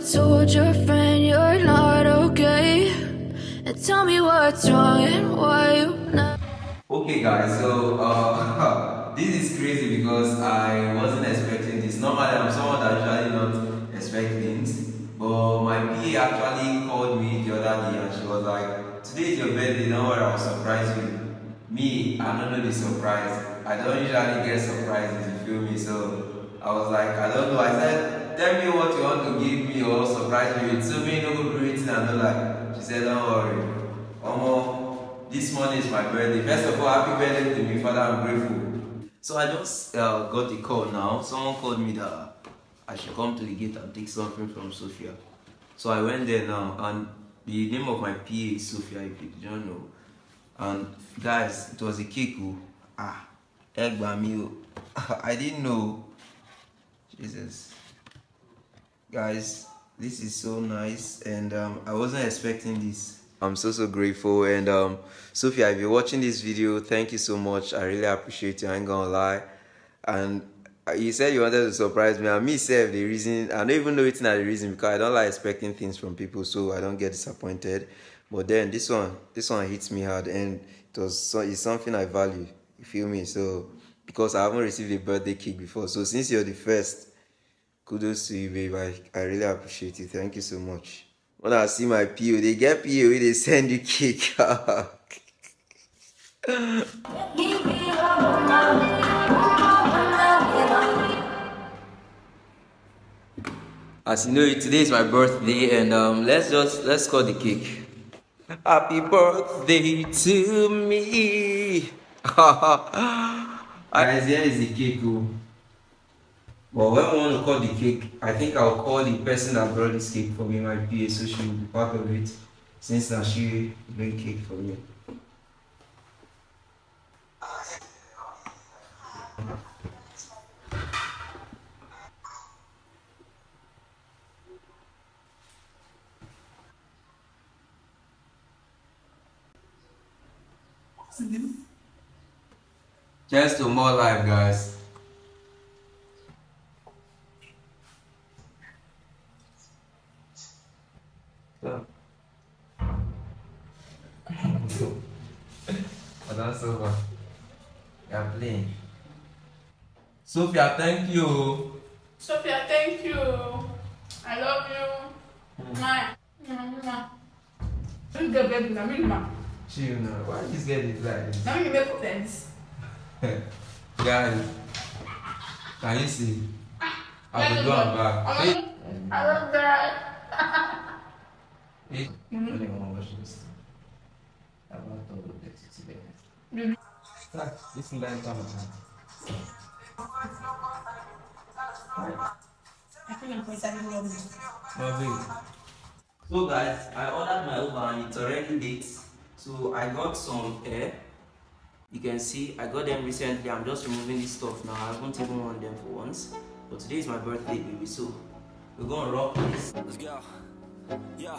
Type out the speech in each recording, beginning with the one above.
told your friend you're not okay? And tell me what's wrong and why you not. Okay guys, so uh, this is crazy because I wasn't expecting this. Normally I'm someone that usually not expect things. But my PA actually called me the other day and she was like, today is your birthday, don't worry, I'll surprise you. Me, I don't know the surprise. I don't usually get surprises, you feel me? So I was like, I don't know. I said, tell me what you want to give me or surprise me with. So me no go greeting and all like. She said, don't worry. Omo, this morning is my birthday. First of all, happy birthday to me, Father. I'm grateful. So I just uh, got a call now. Someone called me that I should come to the gate and take something from Sophia. So I went there now, and the name of my PA is Sophia. If you don't know, and guys, it was a cake. oh. Ah, egg bami. oh. I didn't know. Jesus, guys, this is so nice, and um, I wasn't expecting this. I'm so so grateful, and um, Sophia, if you're watching this video, thank you so much. I really appreciate you. I ain't gonna lie, and uh, you said you wanted to surprise me and me self the reason i don't even know it's not the reason because i don't like expecting things from people so i don't get disappointed but then this one this one hits me hard and it was it's something i value you feel me so because i haven't received a birthday cake before so since you're the first kudos to you babe i, I really appreciate it thank you so much when i see my po they get po they send you cake As you know, today is my birthday, and um, let's just let's cut the cake. Happy birthday to me. Guys, here is the cake. But when we want to cut the cake, I think I'll call the person that brought this cake for me, my PA, so she will be part of it. Since now she bring cake for me. Just to more life, guys. But that's over. You're playing. Sophia, thank you. Sophia, thank you. I love you. Mwah. Mwah, mwah. You get baby, na me. Chill now. Why you get it like this? Na me make friends. Guys, can you see? I will go and back. I love I love that. hey. Mhm. Only one watch this. Want. Mhm. Love. So guys, I ordered my Uber and it's already late. So I got some hair. You can see I got them recently. I'm just removing this stuff now. I haven't even worn them for once. But today is my birthday, baby. So we're gonna rock this. Let's go. Yeah.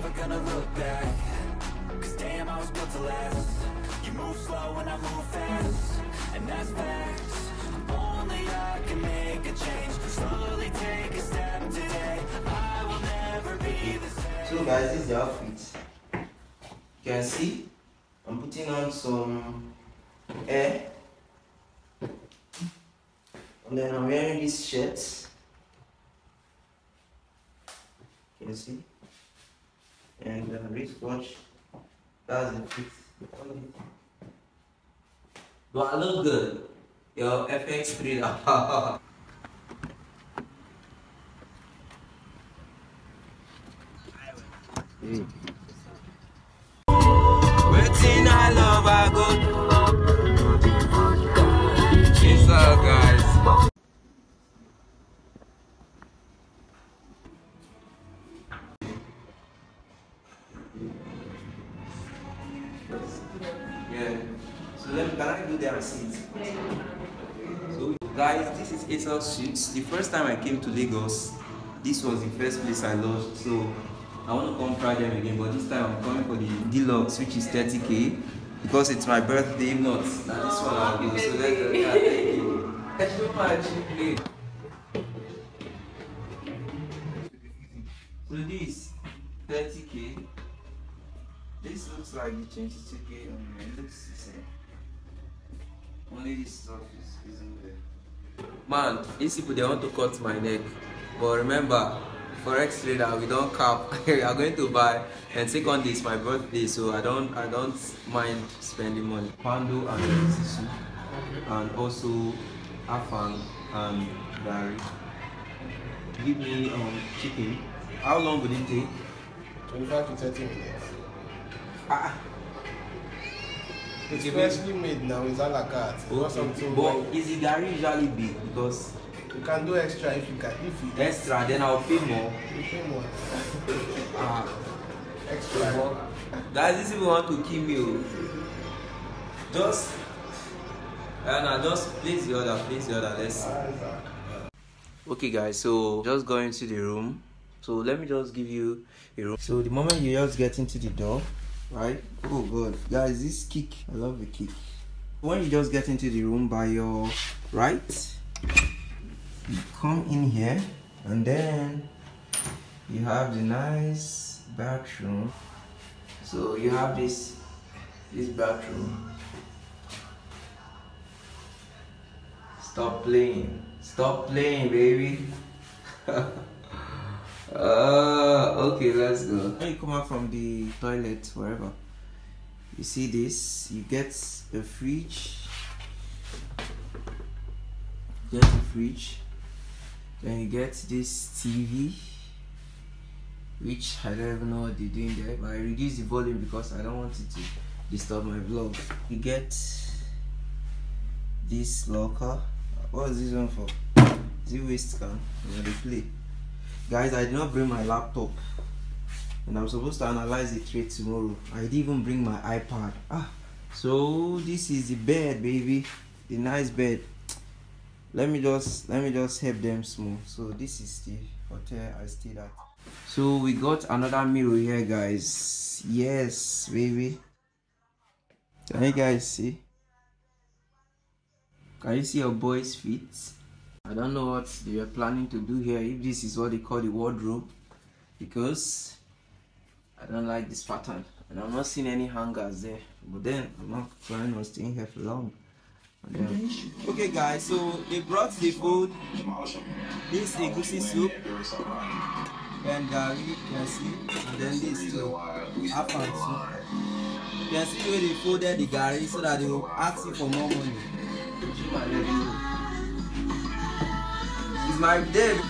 never gonna look back Cause damn, I was built to last You move slow and I move fast And that's facts Only I can make a change Slowly take a step today I will never be the same So guys, this is the outfit. You can see I'm putting on some air. And then I'm wearing this shirt. Can you see. And uh, wristwatch. That's the fit. Do I look good? Yo, FX3. Waiting The first time I came to Lagos, this was the first place I loved. So I want to come try them again, but this time I'm coming for the deluxe, which is 30k, because it's my birthday. If not, this one I'll go. So let's uh, yeah, thank you. Thank you so much. So this 30k. This looks like the 22k. Um, it looks the same. Only this stuff is there. Man, these people they want to cut my neck. But remember, forex trader we don't cap. we are going to buy and second is my birthday, so I don't I don't mind spending money. Pando and Sisu and also Afang and Gary. Give me um chicken. How long will it take? 25 to 30 minutes. Ah, It's Okay, babe. freshly made now, it's a la carte. It's not okay. something But like- is the gari usually big? Because you can do extra if you can. If you extra, then I'll pay more. you pay more. Ah. Extra. Guys, these people want to kill me. oh. Just, and I just place the order, place the order. Let's see. Okay, guys. So just go into the room. So let me just give you a room. So the moment you just get into the door, right? Oh God, guys, this kick. I love the kick. When you just get into the room by your right, you come in here, and then you have the nice bathroom. So you have this this bathroom. Stop playing. Stop playing, baby. uh, okay, let's go. When you come out from the toilet, wherever, you see this, you get a fridge. Get a fridge. Then you get this TV which I don't even know what they're doing there, but I reduce the volume because I don't want it to disturb my vlog. You get this locker. What is this one for? Is it waist can? Yeah, they play. Guys, I did not bring my laptop. And I'm supposed to analyze the trade tomorrow. I didn't even bring my iPad. Ah, so this is the bed, baby. The nice bed. Let me just let me just help them small. So this is the hotel I stayed at. So we got another mirror here, guys. Yes, baby. Can you guys see? Can you see your boy's feet? I don't know what they were planning to do here. If this is what they call the wardrobe, because I don't like this pattern, and I'm not seeing any hangers there. But then I'm not planning on staying here for long. Then- uh, Okay, guys. So they brought the food. This is egusi soup and gari you can see and then this too afang soup you can see way they folded the gari so that they will ask you for more money my leg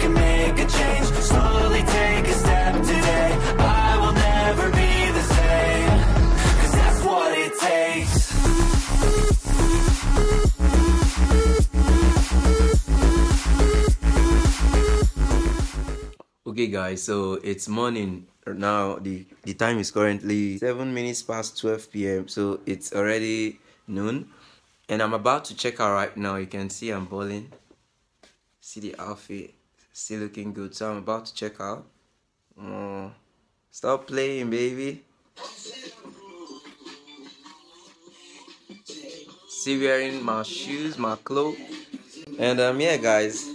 Can make a change. Slowly take a step today. I will never be the same. Cause that's what it takes. Okay, guys, so it's morning now. The the time is currently seven minutes past 12 p.m. So it's already noon, and I'm about to check out right now. You can see I'm balling. See the outfit, still looking good. So I'm about to check out. Oh, stop playing, baby. See wearing my shoes, my clothes, and um yeah, guys,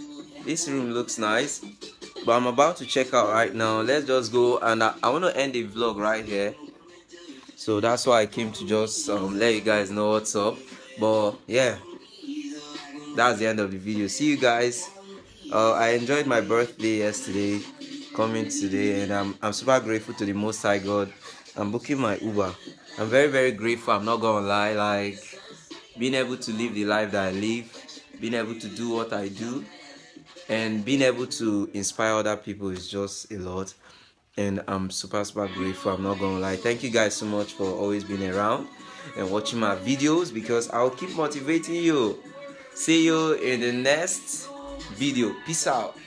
this room looks nice but I'm about to check out right now. Let's just go and I, I want to end the vlog right here. So that's why I came to just um, let you guys know what's up. But yeah, that's the end of the video. See you guys. Uh, I enjoyed my birthday yesterday, coming today, and I'm I'm super grateful to the Most High God. I'm booking my Uber. I'm very very grateful. I'm not gonna lie. Like being able to live the life that I live, being able to do what I do and being able to inspire other people is just a lot and i'm super super grateful i'm not gonna lie thank you guys so much for always being around and watching my videos because i'll keep motivating you see you in the next video. Peace out.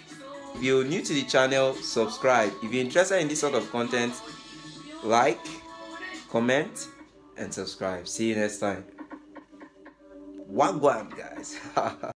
If you're new to the channel subscribe. If you're interested in this sort of content like comment and subscribe. See you next time. Wagwan guys